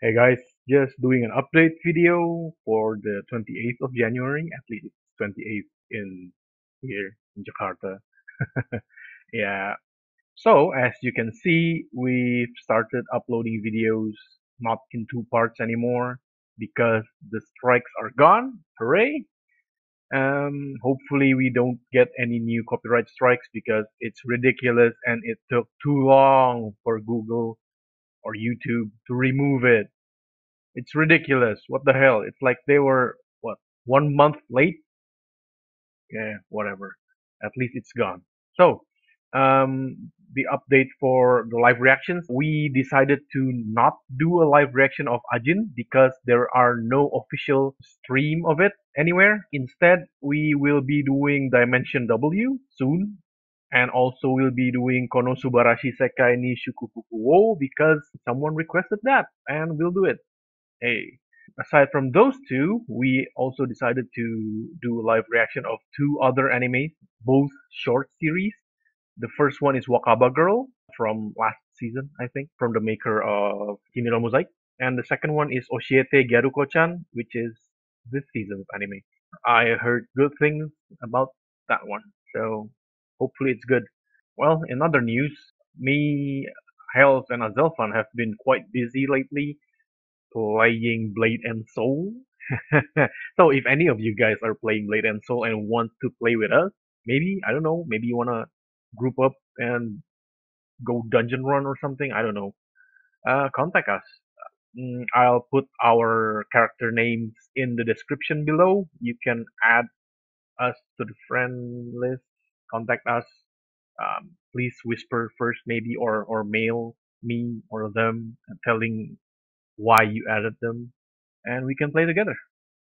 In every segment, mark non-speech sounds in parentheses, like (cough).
Hey guys, just doing an update video for the 28th of January. At least it's 28th in here in Jakarta. (laughs) yeah. So as you can see, we've started uploading videos not in two parts anymore because the strikes are gone. Hooray! Um, hopefully we don't get any new copyright strikes because it's ridiculous and it took too long for Google or YouTube to remove it. It's ridiculous. What the hell? It's like they were what one month late. Yeah, whatever. At least it's gone. So, um, the update for the live reactions. We decided to not do a live reaction of Ajin because there are no official stream of it anywhere. Instead, we will be doing Dimension W soon. And also we'll be doing Konosubarashi Sekai ni wo because someone requested that and we'll do it. Hey. Aside from those two, we also decided to do a live reaction of two other animes, both short series. The first one is Wakaba Girl from last season, I think, from the maker of Kiniro Mosaic. And the second one is Oshiete Gyaruko-chan, which is this season's anime. I heard good things about that one, so hopefully it's good. Well, in other news, me, Hells, and Azelvan have been quite busy lately playing Blade and Soul. (laughs) so if any of you guys are playing Blade and Soul and want to play with us, maybe I don't know, maybe you wanna group up and go dungeon run or something. I don't know. Uh, contact us. Mm, I'll put our character names in the description below. You can add us to the friend list. Contact us. Um, please whisper first, maybe, or or mail me or them telling why you added them, and we can play together.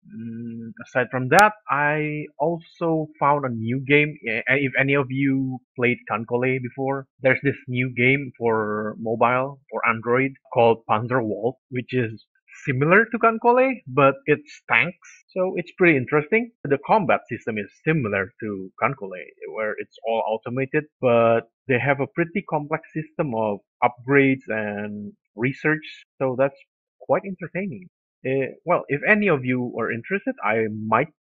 Mm, aside from that, I also found a new game. If any of you played KanColle before, there's this new game for mobile for Android called Panzer Waltz, which is similar to KanColle, but it's tanks. So it's pretty interesting. The combat system is similar to KanColle, where it's all automated, but they have a pretty complex system of upgrades and research. So that's quite entertaining. Uh, well, if any of you are interested, I might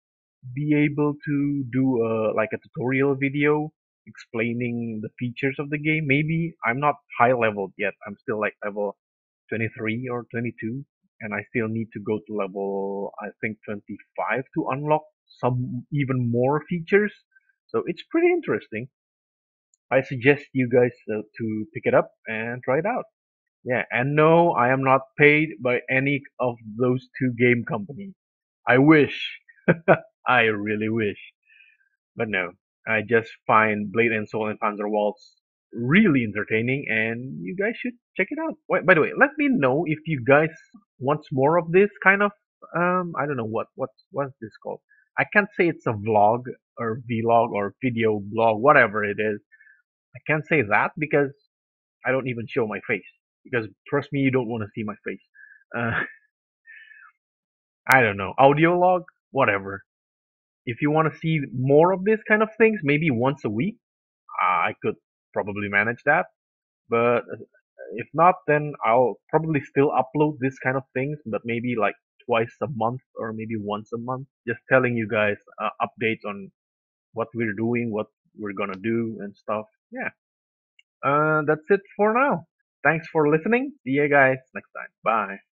be able to do a, like a tutorial video explaining the features of the game. Maybe I'm not high leveled yet. I'm still like level 23 or 22 and I still need to go to level I think 25 to unlock some even more features. So it's pretty interesting. I suggest you guys uh, to pick it up and try it out. Yeah, and no, I am not paid by any of those two game companies. I wish. (laughs) I really wish. But no, I just find Blade and Soul and Panzer Waltz really entertaining and you guys should check it out. By the way, let me know if you guys want more of this kind of um I don't know what what's what's this called. I can't say it's a vlog or vlog or video blog, whatever it is. I can't say that because I don't even show my face because trust me, you don't want to see my face. Uh, (laughs) I don't know, audio log, whatever. If you want to see more of this kind of things, maybe once a week, I could probably manage that. But uh, if not, then I'll probably still upload this kind of things, but maybe like twice a month or maybe once a month, just telling you guys uh, updates on what we're doing, what we're gonna do, and stuff. Yeah. Uh, that's it for now. Thanks for listening. See you guys next time. Bye.